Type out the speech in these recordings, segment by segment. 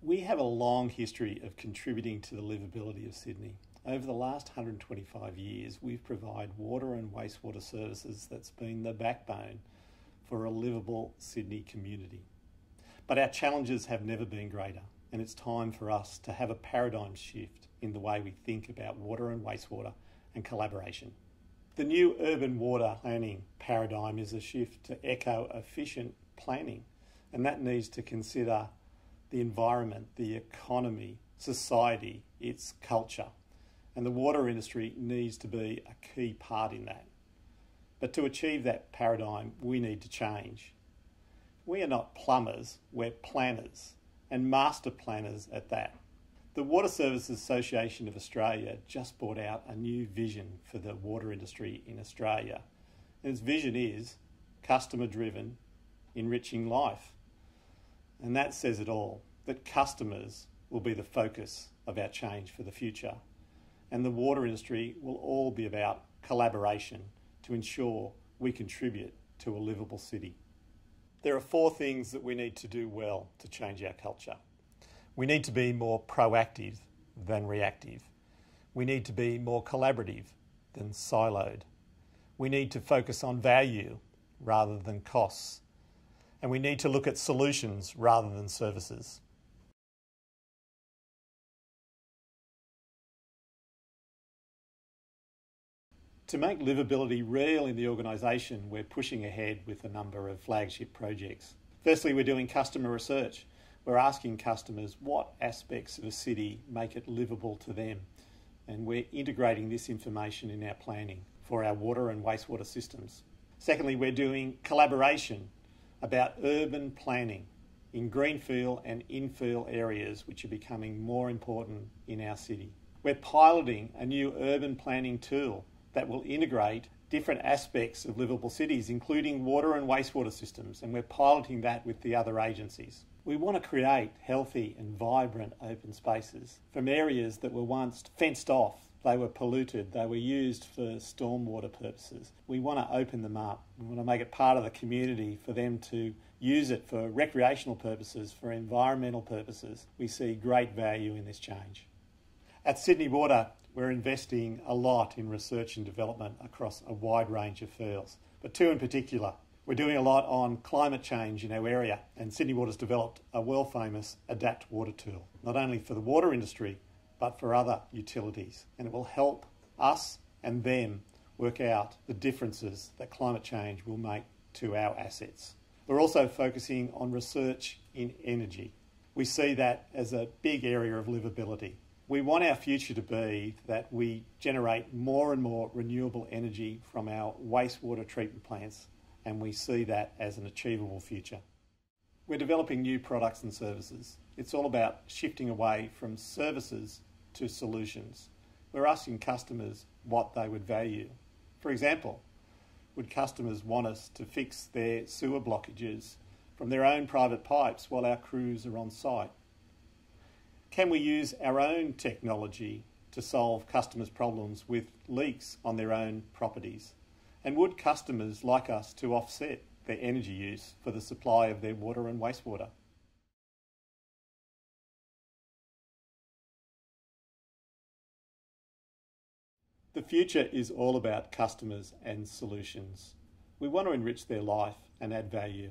We have a long history of contributing to the livability of Sydney. Over the last 125 years, we've provided water and wastewater services that's been the backbone for a livable Sydney community. But our challenges have never been greater, and it's time for us to have a paradigm shift in the way we think about water and wastewater and collaboration. The new urban water planning paradigm is a shift to eco efficient planning, and that needs to consider the environment, the economy, society, its culture. And the water industry needs to be a key part in that. But to achieve that paradigm, we need to change. We are not plumbers, we're planners, and master planners at that. The Water Services Association of Australia just brought out a new vision for the water industry in Australia. And its vision is customer driven, enriching life. And that says it all that customers will be the focus of our change for the future. And the water industry will all be about collaboration to ensure we contribute to a livable city. There are four things that we need to do well to change our culture. We need to be more proactive than reactive. We need to be more collaborative than siloed. We need to focus on value rather than costs. And we need to look at solutions rather than services. To make livability real in the organisation, we're pushing ahead with a number of flagship projects. Firstly, we're doing customer research. We're asking customers what aspects of a city make it livable to them, and we're integrating this information in our planning for our water and wastewater systems. Secondly, we're doing collaboration about urban planning in greenfield and infill areas, which are becoming more important in our city. We're piloting a new urban planning tool that will integrate different aspects of livable cities, including water and wastewater systems, and we're piloting that with the other agencies. We want to create healthy and vibrant open spaces from areas that were once fenced off. They were polluted, they were used for stormwater purposes. We want to open them up. We want to make it part of the community for them to use it for recreational purposes, for environmental purposes. We see great value in this change. At Sydney Water, we're investing a lot in research and development across a wide range of fields, but two in particular. We're doing a lot on climate change in our area, and Sydney Water's developed a world famous Adapt Water tool, not only for the water industry, but for other utilities. And it will help us and them work out the differences that climate change will make to our assets. We're also focusing on research in energy. We see that as a big area of livability we want our future to be that we generate more and more renewable energy from our wastewater treatment plants, and we see that as an achievable future. We're developing new products and services. It's all about shifting away from services to solutions. We're asking customers what they would value. For example, would customers want us to fix their sewer blockages from their own private pipes while our crews are on site? Can we use our own technology to solve customers' problems with leaks on their own properties? And would customers like us to offset their energy use for the supply of their water and wastewater? The future is all about customers and solutions. We want to enrich their life and add value.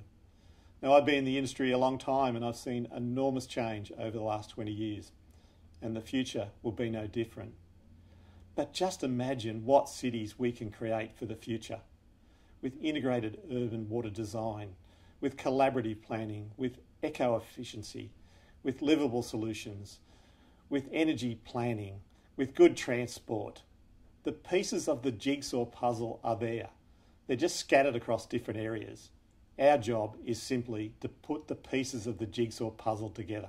Now, I've been in the industry a long time and I've seen enormous change over the last 20 years, and the future will be no different. But just imagine what cities we can create for the future with integrated urban water design, with collaborative planning, with eco efficiency, with livable solutions, with energy planning, with good transport. The pieces of the jigsaw puzzle are there. They're just scattered across different areas. Our job is simply to put the pieces of the jigsaw puzzle together.